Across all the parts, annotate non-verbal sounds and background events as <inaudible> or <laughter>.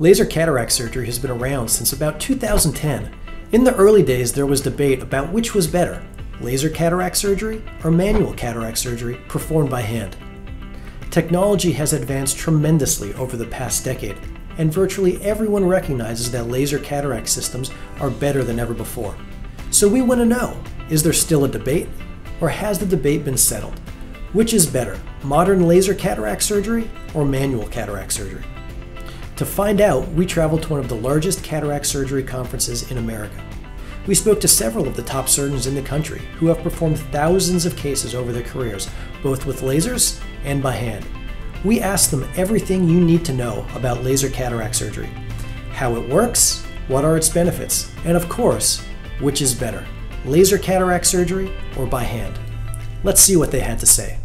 Laser cataract surgery has been around since about 2010. In the early days, there was debate about which was better laser cataract surgery or manual cataract surgery performed by hand. Technology has advanced tremendously over the past decade, and virtually everyone recognizes that laser cataract systems are better than ever before. So we want to know is there still a debate, or has the debate been settled? Which is better, modern laser cataract surgery or manual cataract surgery? To find out, we traveled to one of the largest cataract surgery conferences in America. We spoke to several of the top surgeons in the country who have performed thousands of cases over their careers, both with lasers and by hand. We asked them everything you need to know about laser cataract surgery how it works, what are its benefits, and of course, which is better laser cataract surgery or by hand. Let's see what they had to say.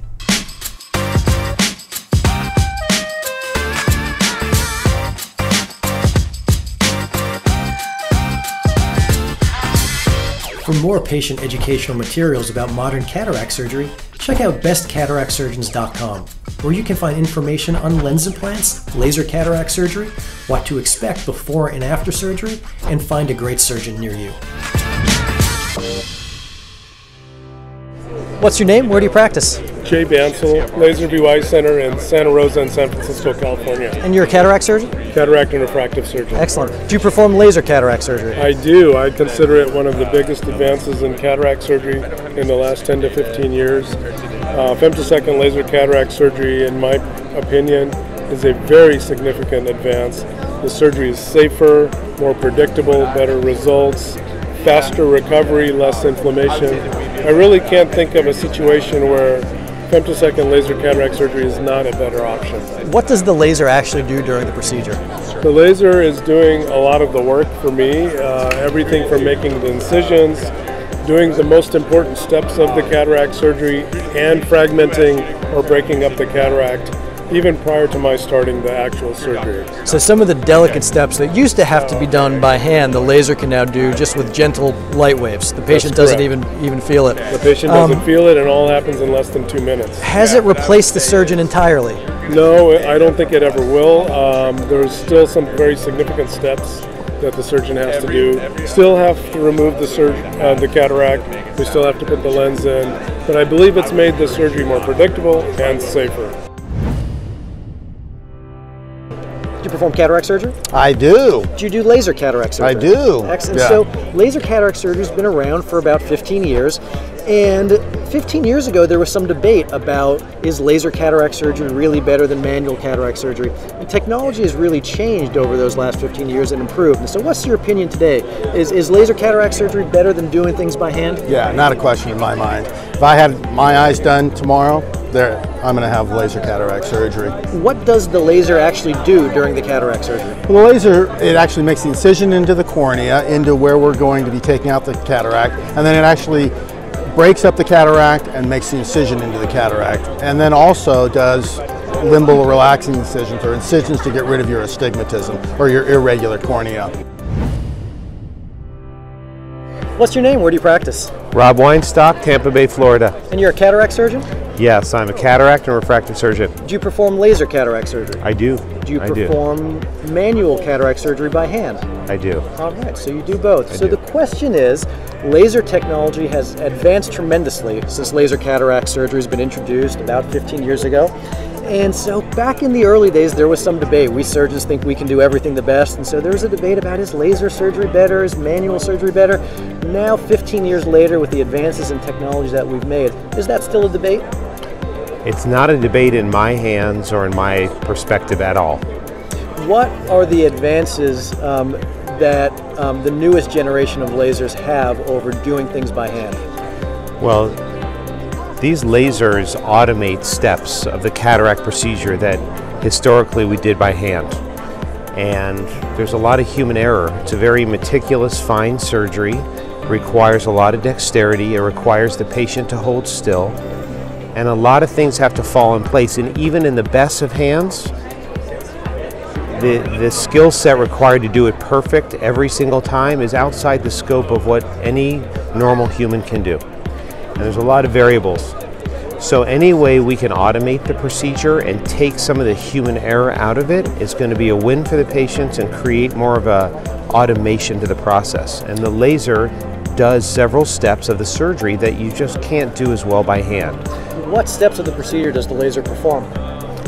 For more patient educational materials about modern cataract surgery, check out bestcataractsurgeons.com, where you can find information on lens implants, laser cataract surgery, what to expect before and after surgery, and find a great surgeon near you. What's your name? Where do you practice? Jay Bansal, LaserVue Eye Center in Santa Rosa and San Francisco, California. And you're a cataract surgeon? Cataract and refractive surgeon. Excellent. Do you perform laser cataract surgery? I do. I consider it one of the biggest advances in cataract surgery in the last 10 to 15 years. Uh, femtosecond laser cataract surgery, in my opinion, is a very significant advance. The surgery is safer, more predictable, better results, faster recovery, less inflammation. I really can't think of a situation where femtosecond laser cataract surgery is not a better option. What does the laser actually do during the procedure? The laser is doing a lot of the work for me, uh, everything from making the incisions, doing the most important steps of the cataract surgery, and fragmenting or breaking up the cataract even prior to my starting the actual surgery. So some of the delicate steps that used to have to be done by hand, the laser can now do just with gentle light waves. The patient doesn't even even feel it. The patient doesn't um, feel it, and all happens in less than two minutes. Has it replaced the surgeon entirely? No, I don't think it ever will. Um, there's still some very significant steps that the surgeon has to do. Still have to remove the uh, the cataract. We still have to put the lens in, but I believe it's made the surgery more predictable and safer. Perform cataract surgery? I do. Do you do laser cataract surgery? I do. Excellent. Yeah. So, laser cataract surgery has been around for about 15 years. And 15 years ago, there was some debate about is laser cataract surgery really better than manual cataract surgery? And technology has really changed over those last 15 years and improved. And so, what's your opinion today? Is, is laser cataract surgery better than doing things by hand? Yeah, not a question in my mind. If I had my eyes done tomorrow, there I'm going to have laser cataract surgery. What does the laser actually do during the cataract surgery? Well, the laser it actually makes the incision into the cornea, into where we're going to be taking out the cataract, and then it actually breaks up the cataract and makes the incision into the cataract, and then also does limbal relaxing incisions or incisions to get rid of your astigmatism or your irregular cornea. What's your name? Where do you practice? Rob Weinstock, Tampa Bay, Florida. And you're a cataract surgeon? Yes, I'm a cataract and refractive surgeon. Do you perform laser cataract surgery? I do. Do you I perform do. manual cataract surgery by hand? I do. All right, so you do both. I so do. the question is laser technology has advanced tremendously since laser cataract surgery has been introduced about 15 years ago. And so back in the early days, there was some debate. We surgeons think we can do everything the best. And so there was a debate about is laser surgery better, is manual surgery better? Now, 15 years later, with the advances in technology that we've made, is that still a debate? It's not a debate in my hands or in my perspective at all. What are the advances um, that um, the newest generation of lasers have over doing things by hand? Well, these lasers automate steps of the cataract procedure that historically we did by hand. And there's a lot of human error. It's a very meticulous, fine surgery, requires a lot of dexterity, it requires the patient to hold still, and a lot of things have to fall in place. And even in the best of hands, the, the skill set required to do it perfect every single time is outside the scope of what any normal human can do. And there's a lot of variables. So any way we can automate the procedure and take some of the human error out of it is going to be a win for the patients and create more of a automation to the process. And the laser does several steps of the surgery that you just can't do as well by hand. What steps of the procedure does the laser perform?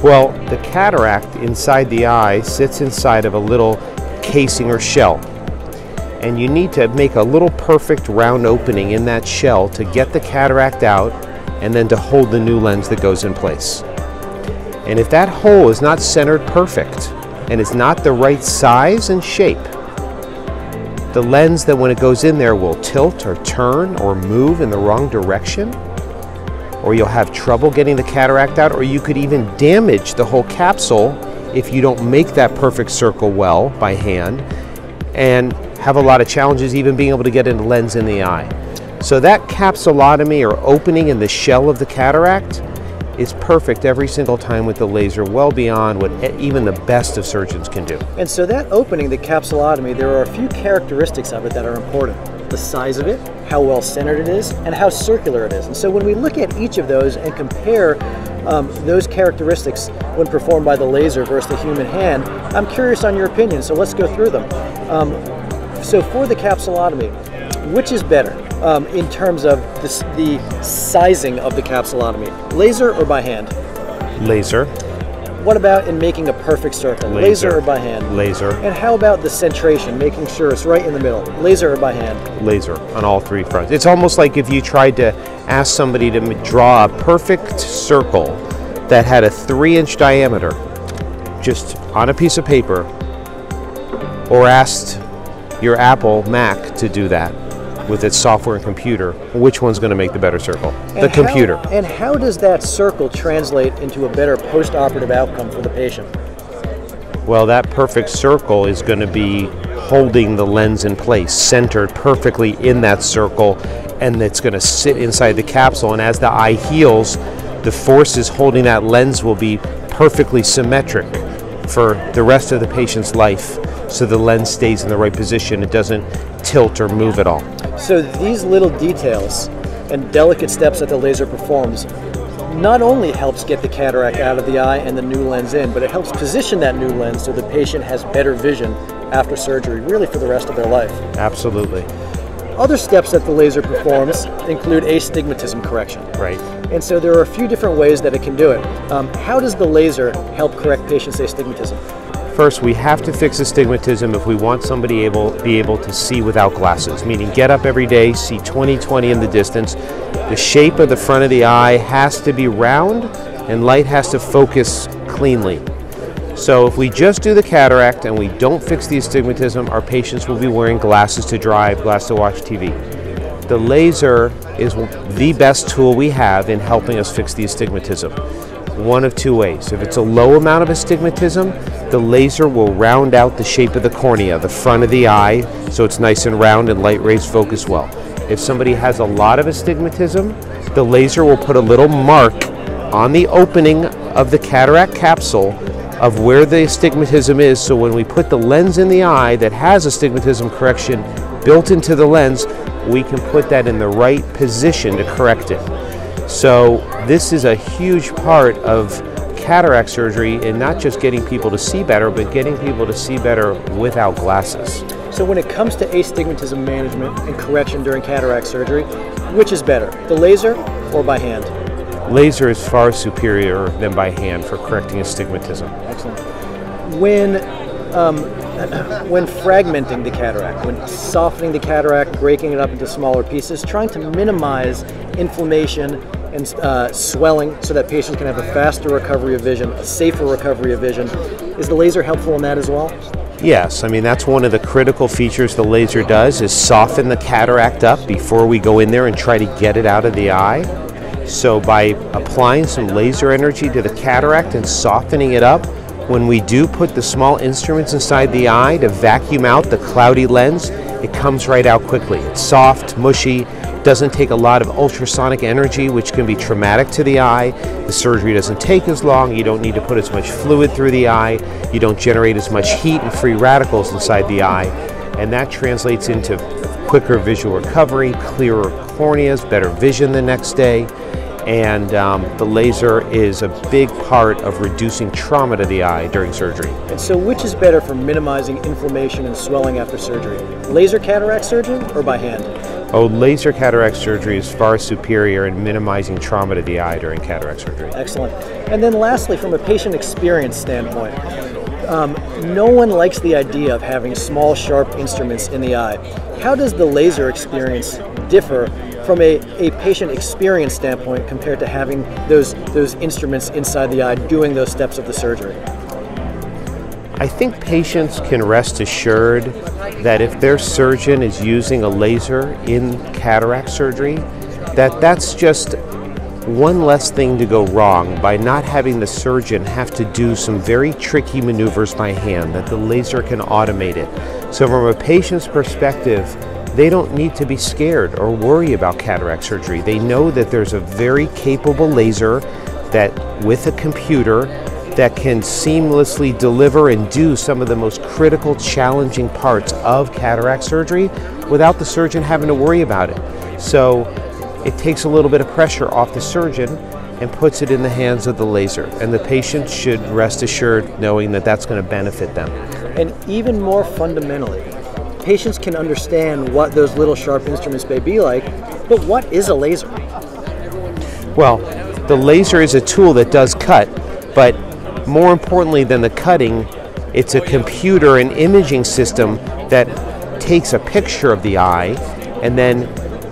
Well, the cataract inside the eye sits inside of a little casing or shell. And you need to make a little perfect round opening in that shell to get the cataract out and then to hold the new lens that goes in place. And if that hole is not centered perfect and it's not the right size and shape, the lens that when it goes in there will tilt or turn or move in the wrong direction, or you'll have trouble getting the cataract out, or you could even damage the whole capsule if you don't make that perfect circle well by hand and have a lot of challenges even being able to get a lens in the eye. So that capsulotomy or opening in the shell of the cataract is perfect every single time with the laser, well beyond what even the best of surgeons can do. And so that opening, the capsulotomy, there are a few characteristics of it that are important. The size of it, how well centered it is, and how circular it is. And so when we look at each of those and compare um, those characteristics when performed by the laser versus the human hand, I'm curious on your opinion, so let's go through them. Um, so for the capsulotomy, which is better um, in terms of the, the sizing of the capsulotomy, laser or by hand? Laser. What about in making a perfect circle, laser, Laser. or by hand? Laser. And how about the centration, making sure it's right in the middle, laser or by hand? laser on all three fronts. It's almost like if you tried to ask somebody to draw a perfect circle that had a three inch diameter just on a piece of paper, or asked your Apple Mac to do that with its software and computer, which one's going to make the better circle? the And how- computer. and how does that circle translate into a better post-operative outcome for the patient? Well, that perfect circle is going to be holding the lens in place, centered perfectly in that circle, and it's going to sit inside the capsule. And as the eye heals, the forces holding that lens will be perfectly symmetric for the rest of the patient's life. So the lens stays in the right position, it doesn't tilt or move at all. So these little details and delicate steps that the laser performs not only helps get the cataract out of the eye and the new lens in, but it helps position that new lens so the patient has better vision after surgery, really for the rest of their life. Absolutely. Other steps that the laser performs include astigmatism correction. Right. And so there are a few different ways that it can do it. Um, how does the laser help correct patients' astigmatism? First, we have to fix astigmatism if we want somebody able be able to see without glasses, meaning get up every day, see 20/20 in the distance. The shape of the front of the eye has to be round and light has to focus cleanly. So if we just do the cataract and we don't fix the astigmatism, our patients will be wearing glasses to drive, glasses to watch TV. The laser is the best tool we have in helping us fix the astigmatism. One of two ways. If it's a low amount of astigmatism, the laser will round out the shape of the cornea, the front of the eye, so it's nice and round and light rays focus well. If somebody has a lot of astigmatism, the laser will put a little mark on the opening of the cataract capsule of where the astigmatism is. So when we put the lens in the eye that has astigmatism correction built into the lens, we can put that in the right position to correct it. So this is a huge part of cataract surgery and not just getting people to see better, but getting people to see better without glasses. So when it comes to astigmatism management and correction during cataract surgery, which is better, the laser or by hand? Laser is far superior than by hand for correcting astigmatism. Excellent. When um, <coughs> when fragmenting the cataract, when softening the cataract, breaking it up into smaller pieces, trying to minimize inflammation and uh, swelling so that patients can have a faster recovery of vision, a safer recovery of vision. Is the laser helpful in that as well? Yes, I mean that's one of the critical features the laser does is soften the cataract up before we go in there and try to get it out of the eye. So by applying some laser energy to the cataract and softening it up, when we do put the small instruments inside the eye to vacuum out the cloudy lens, it comes right out quickly. It's soft, mushy, doesn't take a lot of ultrasonic energy, which can be traumatic to the eye. The surgery doesn't take as long. You don't need to put as much fluid through the eye. You don't generate as much heat and free radicals inside the eye. And that translates into quicker visual recovery, clearer corneas, better vision the next day. And um, the laser is a big part of reducing trauma to the eye during surgery. And so, which is better for minimizing inflammation and swelling after surgery? Laser cataract surgery or by hand? Oh, laser cataract surgery is far superior in minimizing trauma to the eye during cataract surgery. Excellent. And then, lastly, from a patient experience standpoint, um, no one likes the idea of having small, sharp instruments in the eye. How does the laser experience differ from a, a patient experience standpoint compared to having those, those instruments inside the eye doing those steps of the surgery? I think patients can rest assured that if their surgeon is using a laser in cataract surgery, that that's just one less thing to go wrong by not having the surgeon have to do some very tricky maneuvers by hand, that the laser can automate it. So, from a patient's perspective, they don't need to be scared or worry about cataract surgery. They know that there's a very capable laser that, with a computer, that can seamlessly deliver and do some of the most critical, challenging parts of cataract surgery without the surgeon having to worry about it. So, it takes a little bit of pressure off the surgeon and puts it in the hands of the laser. And the patient should rest assured knowing that that's going to benefit them. And even more fundamentally, patients can understand what those little sharp instruments may be like, but what is a laser? Well, the laser is a tool that does cut, but more importantly than the cutting, it's a computer and imaging system that takes a picture of the eye and then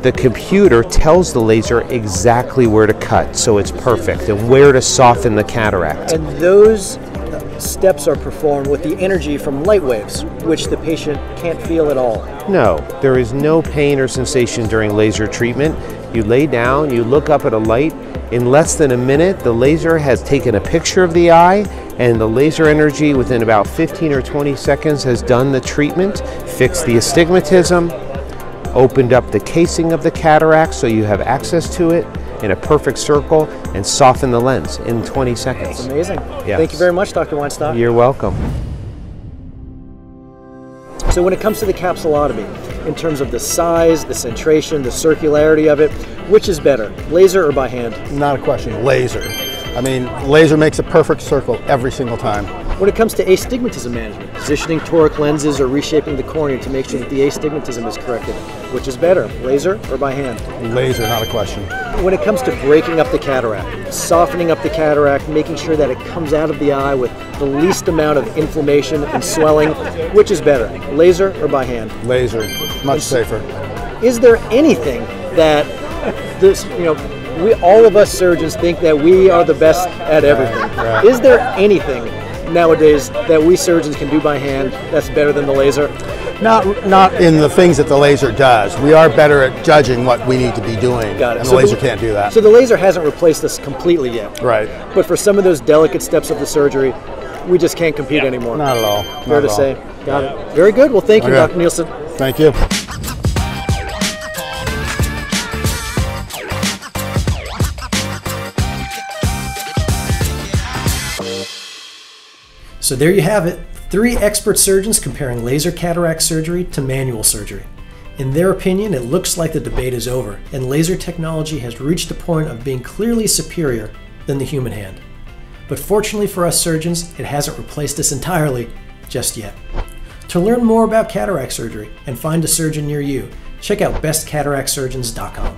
the computer tells the laser exactly where to cut so it's perfect and where to soften the cataract. And those steps are performed with the energy from light waves, which the patient can't feel at all. No, there is no pain or sensation during laser treatment. You lay down, you look up at a light. In less than a minute, the laser has taken a picture of the eye, and the laser energy within about 15 or 20 seconds has done the treatment, fixed the astigmatism, opened up the casing of the cataract so you have access to it in a perfect circle and soften the lens in 20 seconds. It's amazing. Yes. Thank you very much, Dr. Weinstock. You're welcome. So when it comes to the capsulotomy, in terms of the size, the centration, the circularity of it, which is better, laser or by hand? Not a question, laser. I mean, laser makes a perfect circle every single time. When it comes to astigmatism management, positioning toric lenses or reshaping the cornea to make sure that the astigmatism is corrected, which is better, laser or by hand? Laser, not a question. When it comes to breaking up the cataract, softening up the cataract, making sure that it comes out of the eye with the least amount of inflammation and swelling, which is better, laser or by hand? Laser, much safer. Is there anything that this, you know, we all of us surgeons think that we are the best at everything. right. Is there anything nowadays that we surgeons can do by hand that's better than the laser? Not, not in the things that the laser does. We are better at judging what we need to be doing, Got it. and So the laser the- can't do that. So the laser hasn't replaced us completely yet. right. But for some of those delicate steps of the surgery, we just can't compete anymore. Not at all. Not Fair at to all. say. Got it. Very good. Well, thank you, Okay. Dr. Nielsen. Thank you. So there you have it. Three expert surgeons comparing laser cataract surgery to manual surgery. In their opinion, it looks like the debate is over, and laser technology has reached a point of being clearly superior than the human hand. But fortunately for us surgeons, it hasn't replaced us entirely just yet. To learn more about cataract surgery and find a surgeon near you, check out bestcataractsurgeons.com.